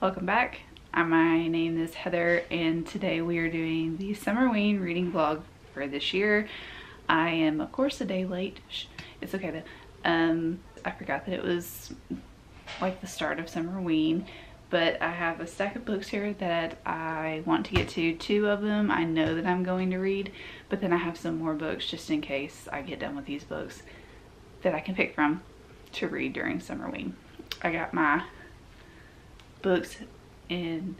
Welcome back. Uh, My name is Heather and today we are doing the Summerween reading vlog for this year. I am of course a day late. It's okay though. Um, I forgot that it was like the start of Summerween but I have a stack of books here that I want to get to. Two of them I know that I'm going to read, but then I have some more books just in case I get done with these books that I can pick from to read during Summerween. I got my books and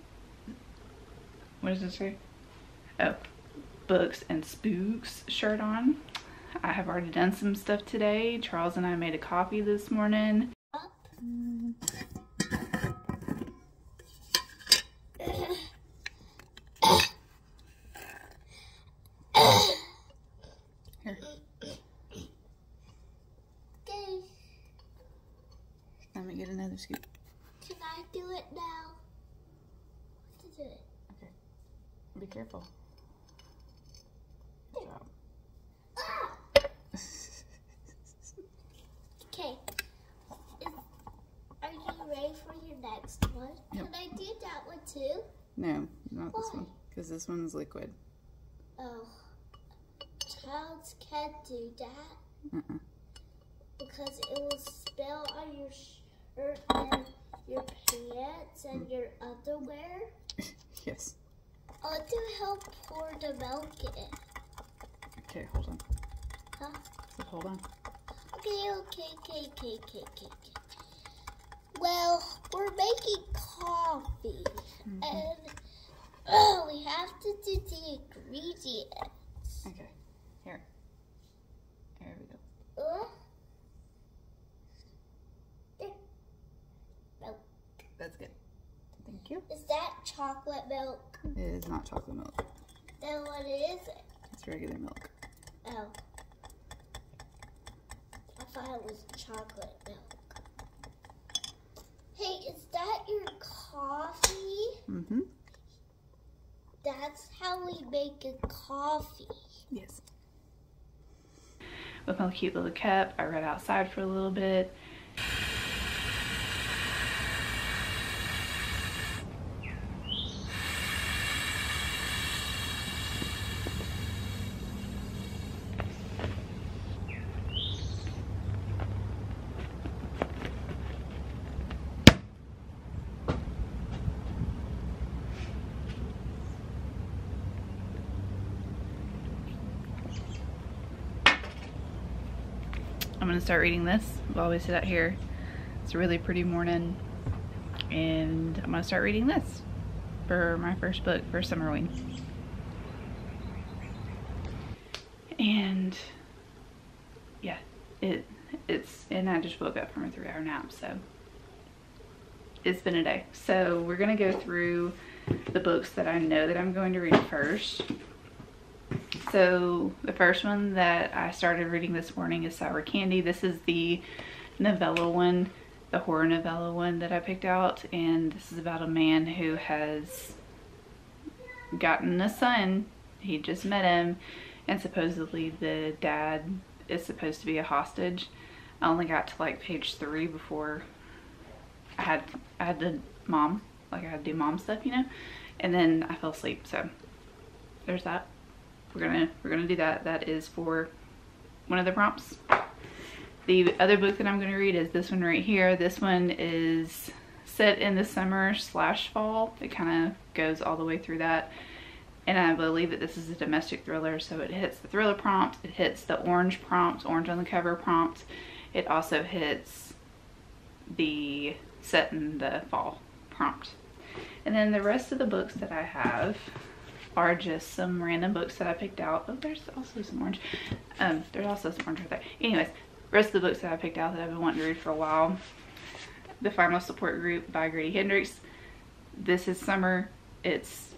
what does it say? Oh, books and spooks shirt on. I have already done some stuff today. Charles and I made a coffee this morning. Let me get another scoop. I do it now? To do it. Okay, be careful. Ah! Okay. Is, are you ready for your next one? Yep. Can I do that one too? No, not this one, because this one's liquid. Oh. Childs can't do that Uh-uh. because it will spill on your shirt and your pants and your underwear. Yes. I want to help pour the milk in. Okay, hold on. Huh? So hold on. Okay, okay, okay, okay, okay, okay. okay. Well, we're making coffee, mm-hmm. and oh, we have to do the ingredients. Okay, here. There we go. Uh, there. Milk. That's good. Thank you. Is that chocolate milk? It is not chocolate milk. Then what is it? It's regular milk. Oh. I thought it was chocolate milk. Hey, is that your coffee? Mm-hmm. That's how we make a coffee. Yes. With my cute little cup, I read outside for a little bit. I'm gonna start reading this while we sit out here. It's a really pretty morning and I'm gonna start reading this for my first book for Summerween. And yeah, it it's and I just woke up from a three hour nap so it's been a day. So we're gonna go through the books that I know that I'm going to read first. So the first one that I started reading this morning is Sour Candy. This is the novella one, the horror novella one that I picked out. And this is about a man who has gotten a son. He just met him and supposedly the dad is supposed to be a hostage. I only got to like page three before I had I had to mom, like I had to do mom stuff, you know? And then I fell asleep, so there's that we're gonna we're gonna do that. That is for one of the prompts. The other book that i'm gonna read is this one right here. This one is set in the summer slash fall. It kind of goes all the way through that. And i believe that this is a domestic thriller so it hits the thriller prompt it hits the orange prompt orange on the cover prompt. It also hits the set in the fall prompt. And then the rest of the books that i have are just some random books that I picked out. Oh, there's also some orange. Um, there's also some orange right there. Anyways, rest of the books that I picked out that I've been wanting to read for a while. The Final Support Group by Grady Hendrix. This is summer. It's,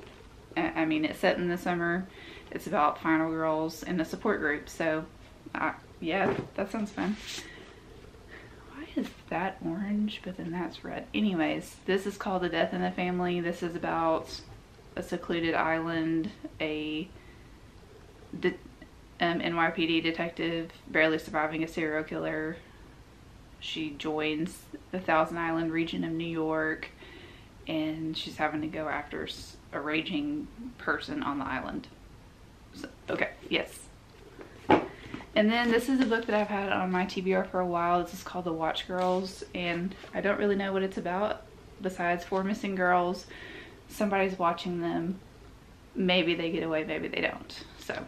I I mean, it's set in the summer. It's about final girls in a support group. So, uh, yeah, that sounds fun. Why is that orange, but then that's red? Anyways, this is called The Death in the Family. This is about a secluded island, a de- um, NYPD detective barely surviving a serial killer. She joins the Thousand Island region of New York and she's having to go after a raging person on the island. So, okay, yes. And then this is a book that I've had on my TBR for a while. This is called The Watch Girls, and I don't really know what it's about besides four missing girls. Somebody's watching them. Maybe they get away, maybe they don't. So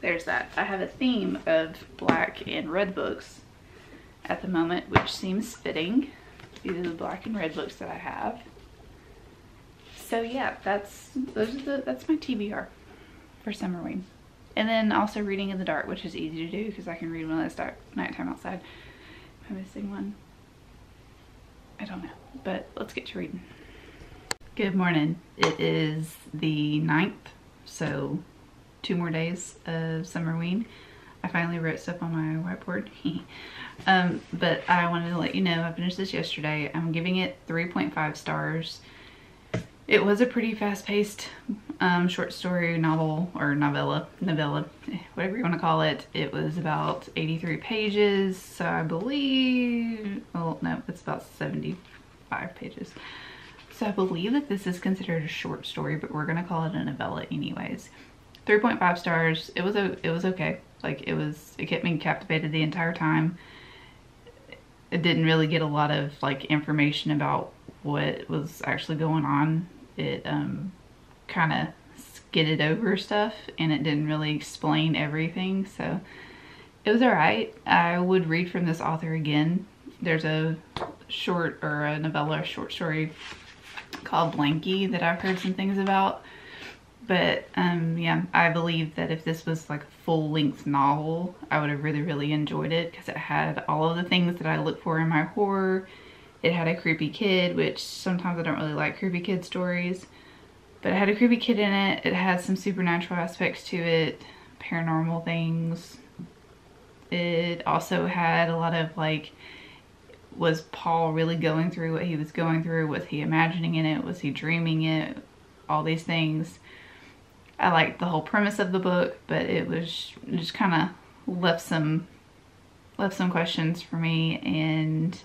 there's that. I have a theme of black and red books at the moment, which seems fitting. These are the black and red books that I have. So yeah, that's those are the that's my TBR for Summerween. And then also reading in the dark, which is easy to do because I can read when it's dark nighttime outside. Am I missing one? I don't know, but let's get to reading. Good morning. It is the 9th, so two more days of Summerween. I finally wrote stuff on my whiteboard. um, but I wanted to let you know, I finished this yesterday. I'm giving it 3.5 stars. It was a pretty fast-paced um, short story novel or novella, novella, whatever you want to call it. It was about 83 pages, so I believe, well, no, it's about 75 pages. So I believe that this is considered a short story, but we're to call it a novella anyways. 3.5 stars. It was a, it was okay. Like it was, it kept me captivated the entire time. It didn't really get a lot of like information about what was actually going on. It um, kind of skidded over stuff and it didn't really explain everything. So it was all right. I would read from this author again. There's a short or a novella, short story called Blanky that I've heard some things about but um, yeah, I believe that if this was like a full length novel, I would have really, really enjoyed it because it had all of the things that I look for in my horror. It had a creepy kid, which sometimes I don't really like creepy kid stories, but it had a creepy kid in it. It had some supernatural aspects to it, paranormal things. It also had a lot of like, was Paul really going through what he was going through? Was he imagining in it? Was he dreaming it? All these things I liked the whole premise of the book, but it was just kind of left some left some questions for me and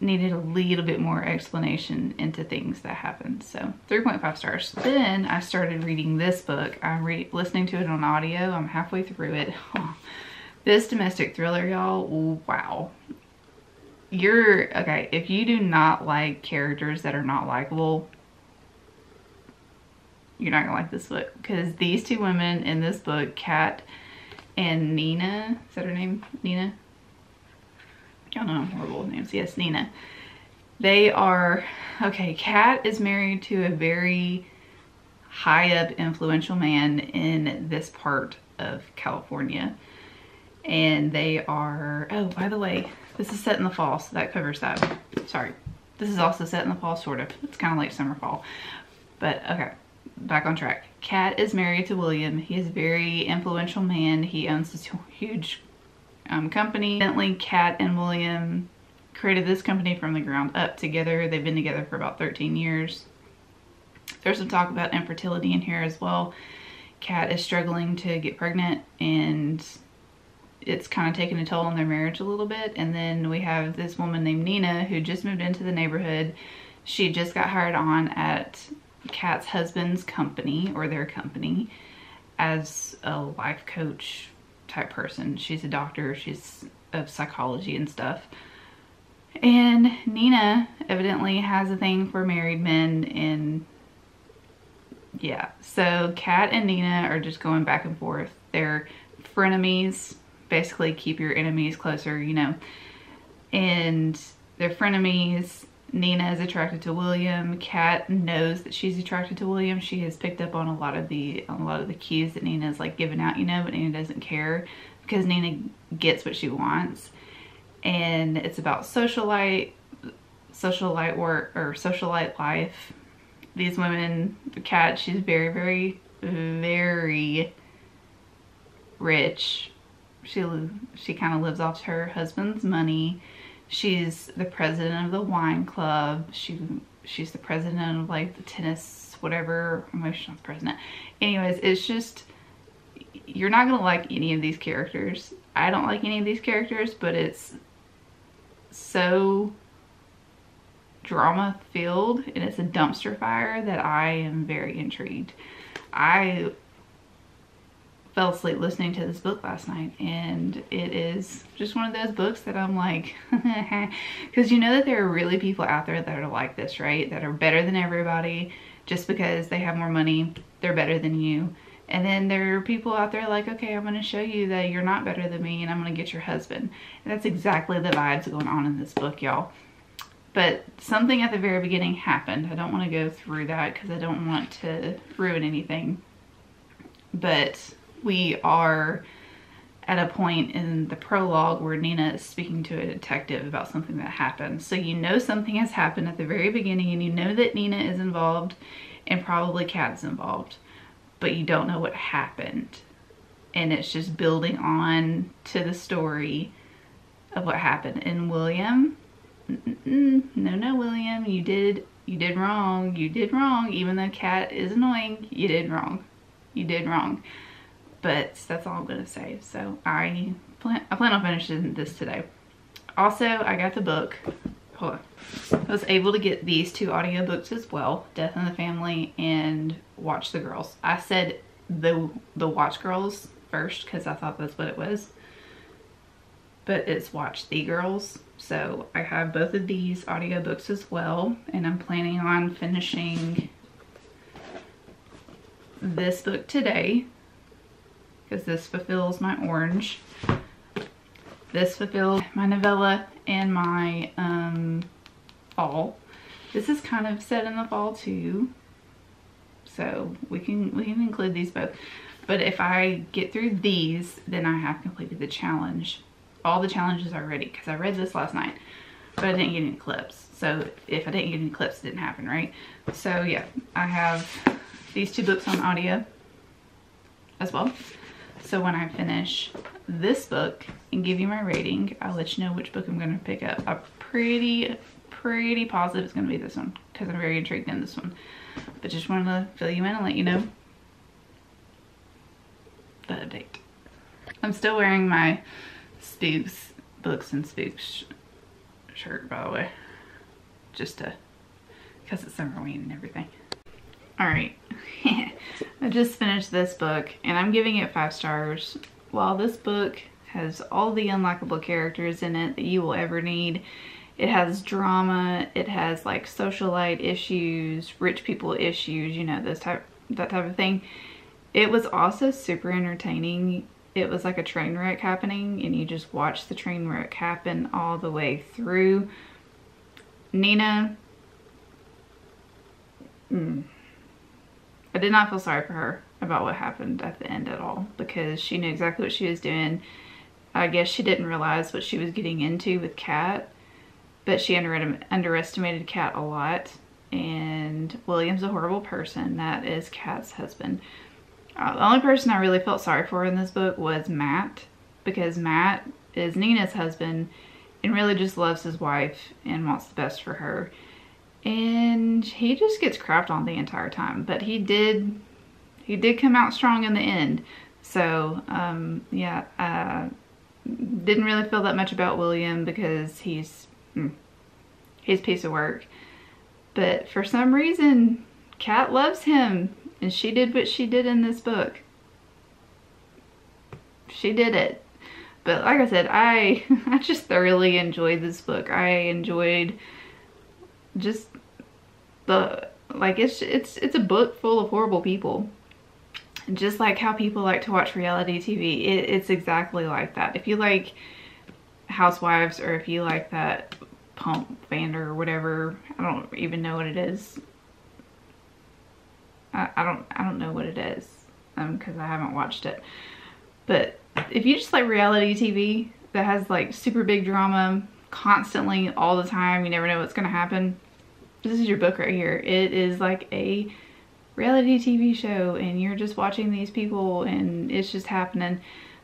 needed a little bit more explanation into things that happened. So 3.5 stars. Then I started reading this book. I'm re listening to it on audio. I'm halfway through it. this domestic thriller, y'all, wow. You're, okay, if you do not like characters that are not likable, you're not gonna like this book because these two women in this book, Kat and Nina, is that her name? Nina? Don't know horrible names. Yes, Nina. They are, okay, Kat is married to a very high up influential man in this part of California. And they are, oh, by the way, this is set in the fall, so that covers that. Sorry. This is also set in the fall, sort of. It's kind of like summer fall. But, okay back on track. Kat is married to William. He is a very influential man. He owns this huge um, company. Evidently, Kat and William created this company from the ground up together. They've been together for about 13 years. There's some talk about infertility in here as well. Kat is struggling to get pregnant and it's kind of taken a toll on their marriage a little bit. And then we have this woman named Nina who just moved into the neighborhood. She just got hired on at Kat's husband's company or their company as a life coach type person. She's a doctor, she's of psychology and stuff. And Nina evidently has a thing for married men and yeah. So Kat and Nina are just going back and forth. They're frenemies. Basically keep your enemies closer, you know. And they're frenemies Nina is attracted to William. Kat knows that she's attracted to William. She has picked up on a lot of the a lot of the cues that Nina is like giving out, you know, but Nina doesn't care because Nina gets what she wants. And it's about socialite, socialite work or socialite life. These women, Kat, she's very, very, very rich. She she kind of lives off her husband's money She's the president of the wine club. She she's the president of like the tennis whatever. I'm president. Anyways, it's just you're not gonna like any of these characters. I don't like any of these characters, but it's so drama filled and it's a dumpster fire that I am very intrigued. I fell asleep listening to this book last night and it is just one of those books that I'm like because you know that there are really people out there that are like this right? That are better than everybody just because they have more money they're better than you. And then there are people out there like okay I'm going to show you that you're not better than me and I'm going to get your husband. And that's exactly the vibes going on in this book y'all. But something at the very beginning happened. I don't want to go through that because I don't want to ruin anything. But we are at a point in the prologue where Nina is speaking to a detective about something that happened. So you know something has happened at the very beginning and you know that Nina is involved and probably Kat is involved, but you don't know what happened. And it's just building on to the story of what happened. And William, no, no, William, you did, you did wrong. You did wrong. Even though Kat is annoying, you did wrong. You did wrong but that's all I'm gonna say. So I plan, I plan on finishing this today. Also, I got the book. Hold on. I was able to get these two audiobooks as well, Death in the Family and Watch the Girls. I said the the Watch Girls first because I thought that's what it was. But it's Watch the Girls. So I have both of these audiobooks as well and I'm planning on finishing this book today because this fulfills my orange. This fulfills my novella and my um, fall. This is kind of set in the fall too. So we can we can include these both. But if I get through these, then I have completed the challenge. All the challenges are ready because I read this last night, but I didn't get any clips. So if I didn't get any clips, it didn't happen, right? So yeah, I have these two books on audio as well. So when I finish this book and give you my rating, I'll let you know which book I'm to pick up. I'm pretty, pretty positive it's to be this one because I'm very intrigued in this one. But just wanted to fill you in and let you know the update. I'm still wearing my Spooks, Books and Spooks shirt, by the way. Just to, because it's Halloween and everything. All right, I just finished this book and I'm giving it five stars. While this book has all the unlockable characters in it that you will ever need, it has drama, it has like socialite issues, rich people issues, you know, this type, that type of thing. It was also super entertaining. It was like a train wreck happening and you just watch the train wreck happen all the way through. Nina, mm, I did not feel sorry for her about what happened at the end at all because she knew exactly what she was doing. I guess she didn't realize what she was getting into with Kat, but she under underestimated Kat a lot. And William's a horrible person. That is Kat's husband. Uh, the only person I really felt sorry for in this book was Matt because Matt is Nina's husband and really just loves his wife and wants the best for her and he just gets crapped on the entire time but he did he did come out strong in the end. So um, yeah uh, didn't really feel that much about William because he's mm, he's piece of work. But for some reason Kat loves him and she did what she did in this book. She did it. But like I said I I just thoroughly enjoyed this book. I enjoyed just the like it's it's it's a book full of horrible people. Just like how people like to watch reality tv it, it's exactly like that. If you like housewives or if you like that pump vander or whatever i don't even know what it is. I, I don't i don't know what it is um because i haven't watched it. But if you just like reality tv that has like super big drama constantly all the time you never know what's gonna happen this is your book right here. It is like a reality TV show and you're just watching these people and it's just happening.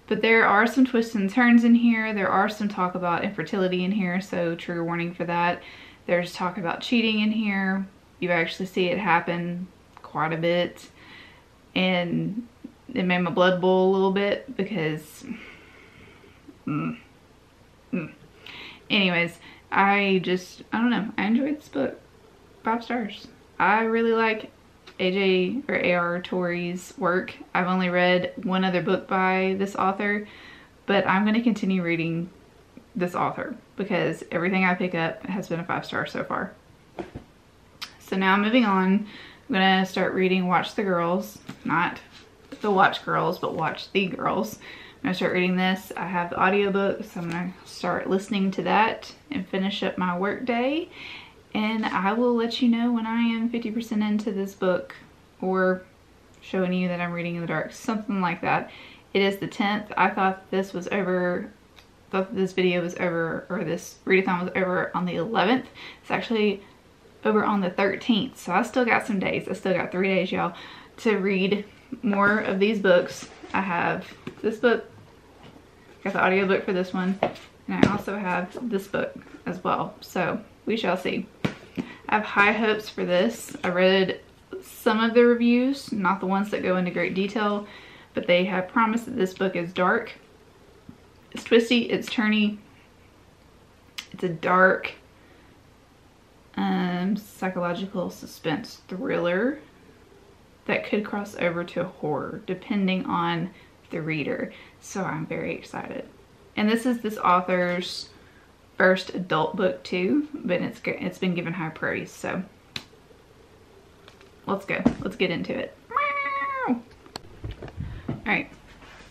But there are some twists and turns in here. There are some talk about infertility in here, so trigger warning for that. There's talk about cheating in here. You actually see it happen quite a bit. And it made my blood boil a little bit because... Mm, mm. Anyways, I just, I don't know, I enjoyed this book. Five stars. I really like AJ or A.R. Torre's work. I've only read one other book by this author, but I'm going to continue reading this author because everything I pick up has been a five star so far. So now I'm moving on, I'm going to start reading Watch the Girls, not the Watch Girls, but Watch the Girls. I'm going to start reading this. I have the audiobook, so I'm going to start listening to that and finish up my work day and I will let you know when I am 50% into this book or showing you that I'm reading in the dark, something like that. It is the 10th. I thought this was over, thought this video was over, or this readathon was over on the 11th. It's actually over on the 13th, so I still got some days. I still got three days, y'all, to read more of these books. I have this book, got the audiobook for this one, and I also have this book as well. So we shall see. I have high hopes for this. I read some of the reviews, not the ones that go into great detail, but they have promised that this book is dark. It's twisty, it's turny. It's a dark um, psychological suspense thriller that could cross over to horror depending on the reader. So I'm very excited. And this is this author's first adult book too, but it's it's been given high praise. So let's go. Let's get into it. All right,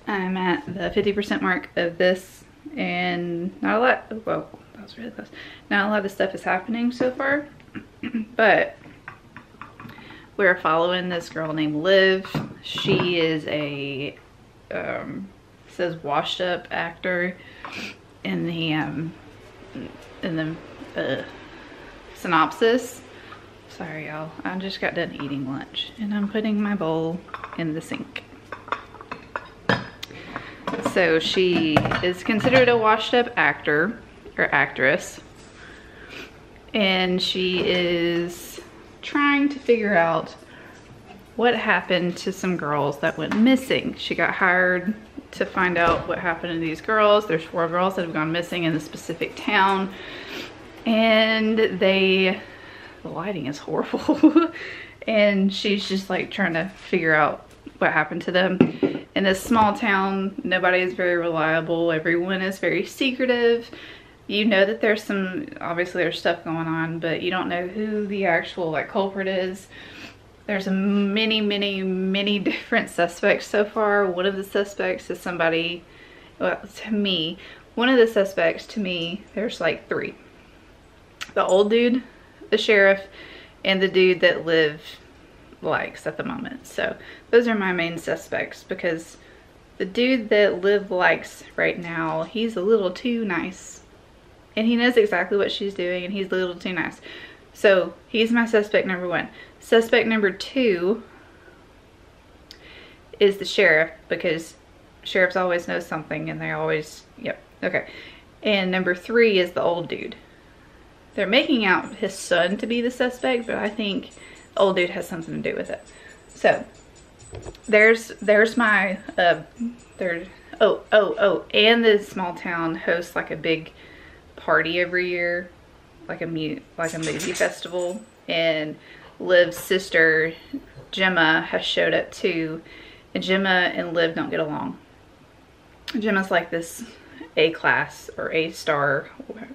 I'm at the 50% mark of this, and not a lot. Oh, that was really close. Not a lot of stuff is happening so far, but we're following this girl named Liv. She is a um, says washed up actor in the um, in the uh, synopsis. Sorry, y'all. I just got done eating lunch and I'm putting my bowl in the sink. So she is considered a washed up actor or actress. And she is trying to figure out what happened to some girls that went missing. She got hired to find out what happened to these girls. There's four girls that have gone missing in the specific town. And they, the lighting is horrible. and she's just like trying to figure out what happened to them. In this small town, nobody is very reliable. Everyone is very secretive. You know that there's some, obviously there's stuff going on, but you don't know who the actual like culprit is. There's many, many, many different suspects so far. One of the suspects is somebody, well, to me, one of the suspects to me, there's like three. The old dude, the sheriff, and the dude that Liv likes at the moment. So those are my main suspects because the dude that Liv likes right now, he's a little too nice. And he knows exactly what she's doing and he's a little too nice. So he's my suspect number one. Suspect number two is the sheriff because sheriffs always know something and they always, yep, okay. And number three is the old dude. They're making out his son to be the suspect, but I think old dude has something to do with it. So there's there's my uh there oh oh oh and the small town hosts like a big party every year like a mute like a movie festival and Liv's sister, Gemma, has showed up too. And Gemma and Liv don't get along. Gemma's like this A class or A star,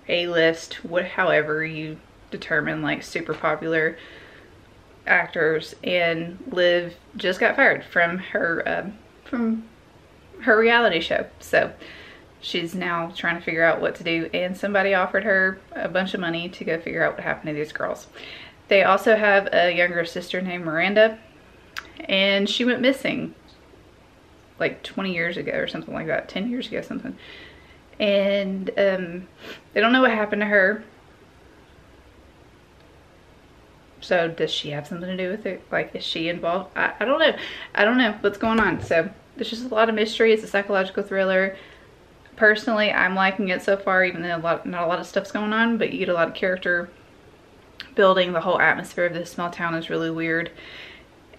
A list, however you determine like super popular actors. And Liv just got fired from her, uh, from her reality show. So she's now trying to figure out what to do. And somebody offered her a bunch of money to go figure out what happened to these girls. They also have a younger sister named Miranda, and she went missing like 20 years ago or something like that, 10 years ago something. And um, they don't know what happened to her. So does she have something to do with it? Like, is she involved? I, I don't know. I don't know what's going on. So there's just a lot of mystery. It's a psychological thriller. Personally, I'm liking it so far, even though a lot, not a lot of stuff's going on, but you get a lot of character building. The whole atmosphere of this small town is really weird.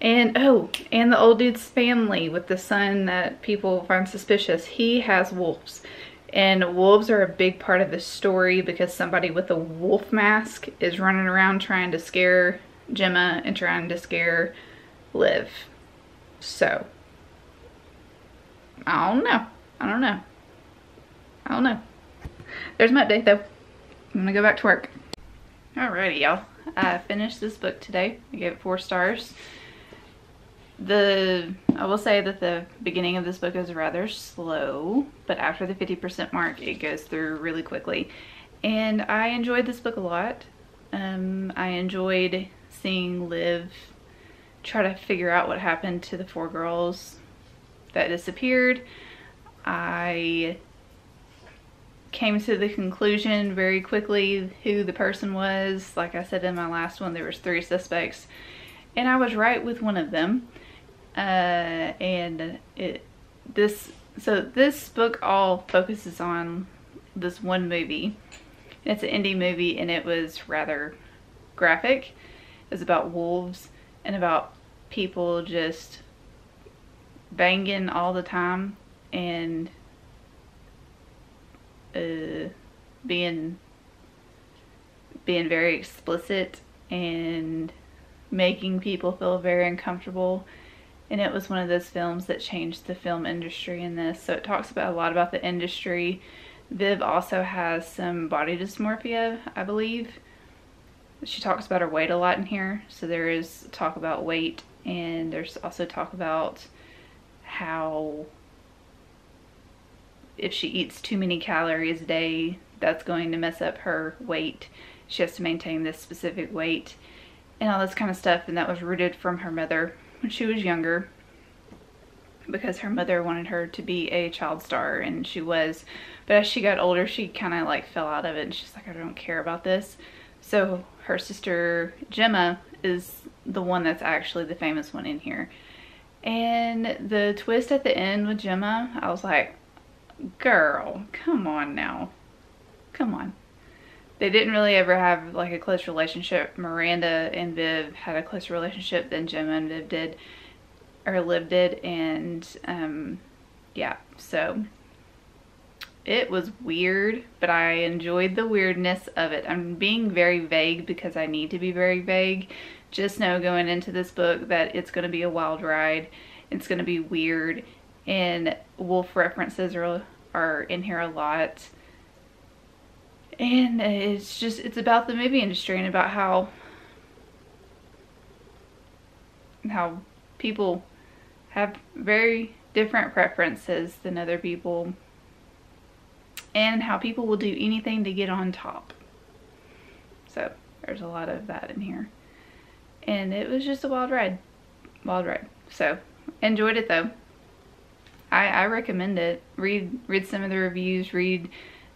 And, oh, and the old dude's family with the son that people find suspicious. He has wolves. And wolves are a big part of the story because somebody with a wolf mask is running around trying to scare Gemma and trying to scare Liv. So, I don't know. I don't know. I don't know. There's my update though. I'm gonna go back to work. Alrighty y'all. I finished this book today. I gave it four stars. The I will say that the beginning of this book is rather slow, but after the 50% mark it goes through really quickly. And I enjoyed this book a lot. Um, I enjoyed seeing Liv try to figure out what happened to the four girls that disappeared. I came to the conclusion very quickly who the person was. Like I said in my last one, there was three suspects, and I was right with one of them. Uh, and it this so this book all focuses on this one movie. It's an indie movie, and it was rather graphic. It's about wolves and about people just banging all the time and uh, being being very explicit and making people feel very uncomfortable. And it was one of those films that changed the film industry in this. So it talks about a lot about the industry. Viv also has some body dysmorphia i believe. She talks about her weight a lot in here. So there is talk about weight and there's also talk about how if she eats too many calories a day, that's going to mess up her weight. She has to maintain this specific weight and all this kind of stuff. And that was rooted from her mother when she was younger because her mother wanted her to be a child star and she was. But as she got older, she kind of like fell out of it and she's like, I don't care about this. So her sister Gemma is the one that's actually the famous one in here. And the twist at the end with Gemma, I was like, girl, come on now. Come on. They didn't really ever have like a close relationship. Miranda and Viv had a closer relationship than Gemma and Viv did, or Liv did, and um, yeah, so it was weird, but I enjoyed the weirdness of it. I'm being very vague because I need to be very vague. Just know going into this book that it's going to be a wild ride. It's going to be weird and wolf references are, are in here a lot. And it's just it's about the movie industry and about how how people have very different preferences than other people and how people will do anything to get on top. So there's a lot of that in here. And it was just a wild ride. Wild ride. So enjoyed it though I, I recommend it. Read read some of the reviews, read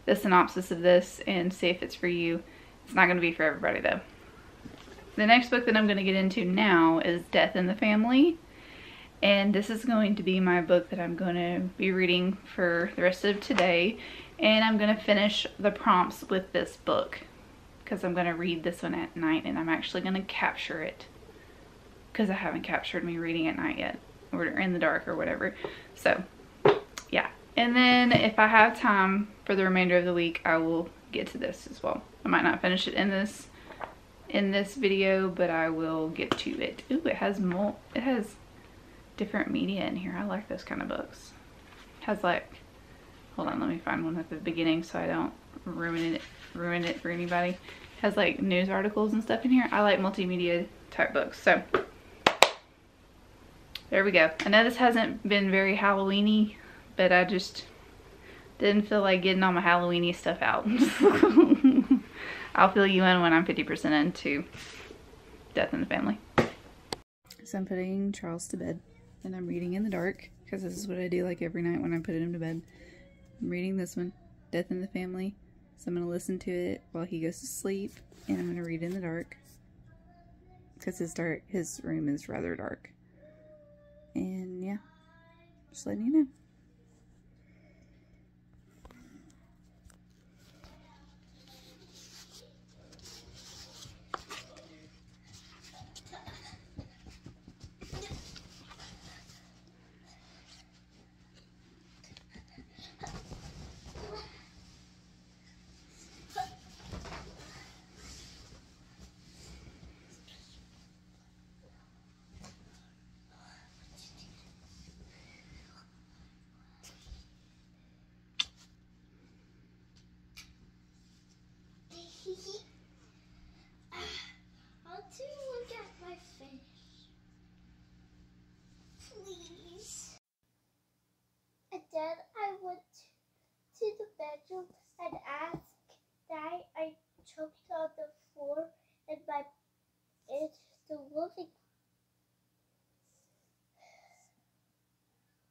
the synopsis of this, and see if it's for you. It's not going to be for everybody though. The next book that I'm going to get into now is Death in the Family. And this is going to be my book that I'm going to be reading for the rest of today. And I'm going to finish the prompts with this book. Because I'm going to read this one at night and I'm actually going to capture it. Because I haven't captured me reading at night yet or in the dark or whatever. So yeah. And then if I have time for the remainder of the week, I will get to this as well. I might not finish it in this in this video, but I will get to it. Ooh, it has more, it has different media in here. I like those kind of books. It has like, hold on, let me find one at the beginning so I don't ruin it, ruin it for anybody. It has like news articles and stuff in here. I like multimedia type books. So there we go. I know this hasn't been very Halloweeny, but I just didn't feel like getting all my Halloweeny stuff out. I'll fill you in when I'm 50% into Death in the Family. So I'm putting Charles to bed and I'm reading in the dark because this is what I do like every night when I put him to bed. I'm reading this one, Death in the Family. So I'm going to listen to it while he goes to sleep and I'm going to read in the dark because his dark his room is rather dark. Just letting you know. and the living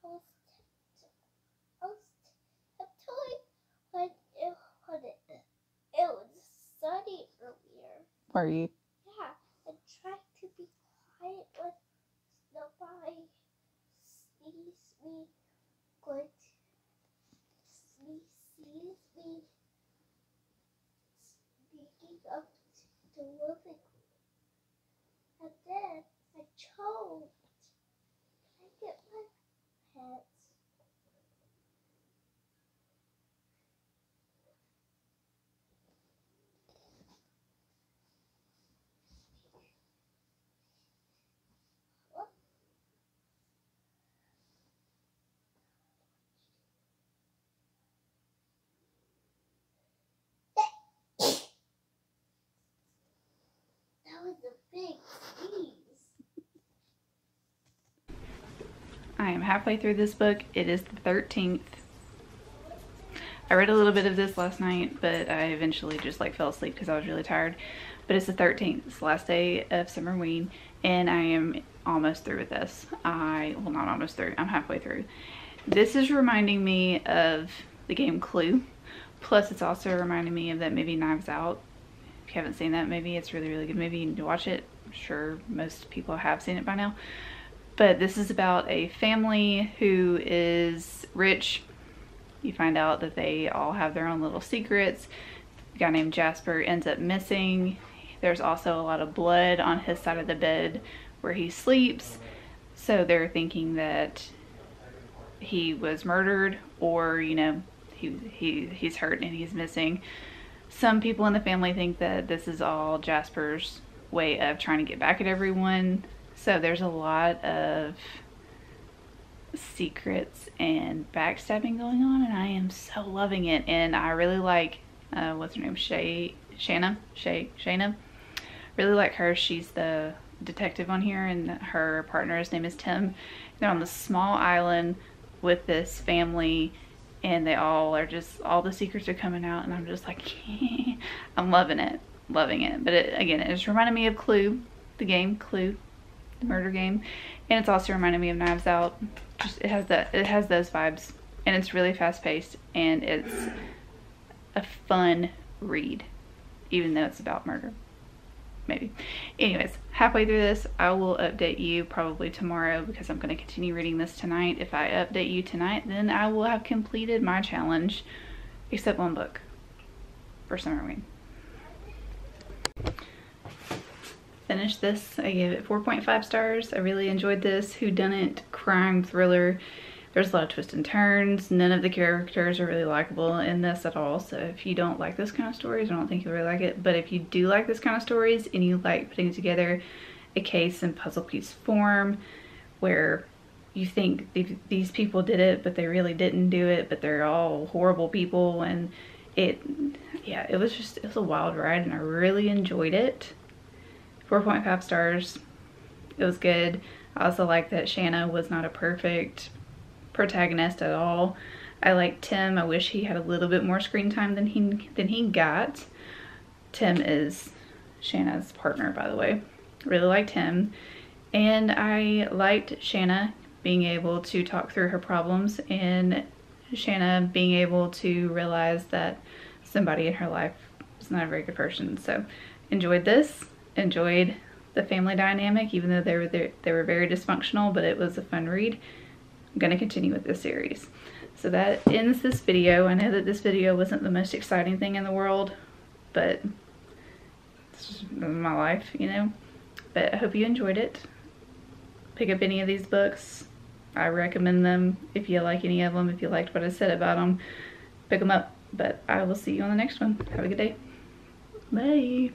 I was, I was telling when it, when it, it was sunny earlier. Were you? Yeah, and trying to be quiet when nobody sees me good. See, sees me sneaking up to the living room. And then I choked. Can I get my pets? I am halfway through this book. It is the 13th. I read a little bit of this last night, but I eventually just like fell asleep because I was really tired. But it's the 13th. It's the last day of Summerween, and I am almost through with this. I, well, not almost through. I'm halfway through. This is reminding me of the game Clue. Plus, it's also reminding me of that movie Knives Out. You haven't seen that movie, it's really, really good movie. You need to watch it. I'm sure most people have seen it by now but this is about a family who is rich. You find out that they all have their own little secrets. A guy named Jasper ends up missing. There's also a lot of blood on his side of the bed where he sleeps. So they're thinking that he was murdered or, you know, he, he he's hurt and he's missing. Some people in the family think that this is all Jasper's way of trying to get back at everyone. So there's a lot of secrets and backstabbing going on and I am so loving it. And I really like uh, what's her name? Shay Shanna? Shay Shayna? Really like her. She's the detective on here and her partner's name is Tim. They're on this small island with this family and they all are just all the secrets are coming out and I'm just like I'm loving it loving it. But it, again it just reminded me of Clue the game Clue the murder game. And it's also reminded me of Knives Out. Just it has that it has those vibes and it's really fast paced and it's a fun read even though it's about murder maybe anyways halfway through this I will update you probably tomorrow because I'm going to continue reading this tonight if I update you tonight then I will have completed my challenge except one book for Summer Summerween finished this. I gave it 4.5 stars. I really enjoyed this whodunit crime thriller. There's a lot of twists and turns. None of the characters are really likable in this at all. So if you don't like this kind of stories, I don't think you'll really like it. But if you do like this kind of stories and you like putting together a case in puzzle piece form where you think these people did it, but they really didn't do it, but they're all horrible people. And it, yeah, it was just, it was a wild ride and I really enjoyed it. 4.5 stars. It was good. I also like that Shanna was not a perfect protagonist at all. I like Tim. I wish he had a little bit more screen time than he than he got. Tim is Shanna's partner, by the way. Really liked him. And I liked Shanna being able to talk through her problems and Shanna being able to realize that somebody in her life was not a very good person. So enjoyed this enjoyed the family dynamic, even though they were they were very dysfunctional, but it was a fun read. I'm going to continue with this series. So that ends this video. I know that this video wasn't the most exciting thing in the world, but it's my life, you know. But I hope you enjoyed it. Pick up any of these books. I recommend them if you like any of them, if you liked what I said about them, pick them up. But I will see you on the next one. Have a good day. Bye.